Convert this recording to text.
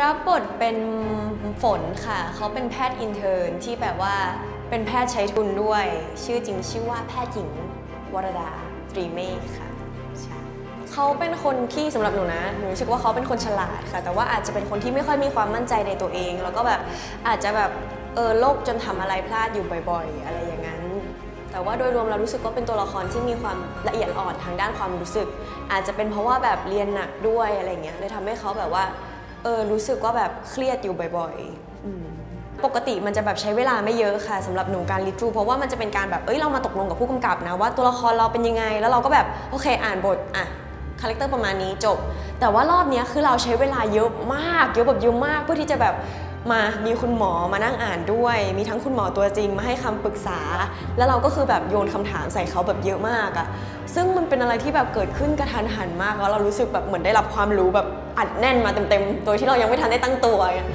รับบทเป็นฝนค่ะ เขาเป็นแพทย์ intern ที่แบบว่าเป็นแพทย์ใช้ทุนด้วย ชื่อจริงชื่อว่าแพทย์หญิง วรดาตรีเมฆค่ะเขาเป็นคนที่สำหรับหนูนะหนูรู้สึกว่าเขาเป็นคนฉลาดค่ะ แต่ว่าอาจจะเป็นคนที่ไม่ค่อยมีความมั่นใจในตัวเอง แล้วก็แบบอาจจะแบบเออลกจนทำอะไรพลาดอยู่บ่อย ๆ อะไรอย่างนั้น แต่ว่าโดยรวมเรารู้สึกว่าเป็นตัวละครที่มีความละเอียดอ่อนทางด้านความรู้สึก อาจจะเป็นเพราะว่าแบบเรียนหนักด้วยอะไรเงี้ยเลยทำให้เขาแบบว่า เออรู้สึกว่าแบบเครียดอยู่บ่อยๆอืมปกติมันจะแบบใช้เวลาไม่เยอะค่ะสำหรับหนูการ read through เพราะว่ามันจะเป็นการแบบเอ้ยเรามาตกลงกับผู้กำกับนะว่าตัวละครเราเป็นยังไง แล้วเราก็แบบโอเคอ่านบทอะ character ประมาณนี้จบ แต่ว่ารอบนี้คือเราใช้เวลาเยอะมากเยอะแบบเยอะมากเพื่อที่จะแบบมามีคุณหมอมานั่งอ่านด้วย มีทั้งคุณหมอตัวจริงมาให้คำปรึกษา แล้วเราก็คือแบบโยนคำถามใส่เขาแบบเยอะมากอะซึ่งมันเป็นอะไรที่แบบเกิดขึ้นกระทันหันมากแล้วเรารู้สึกแบบเหมือนได้รับความรู้แบบอัดแน่นมาเต็มๆ โดยที่เรายังไม่ทันได้ตั้งตัวอะ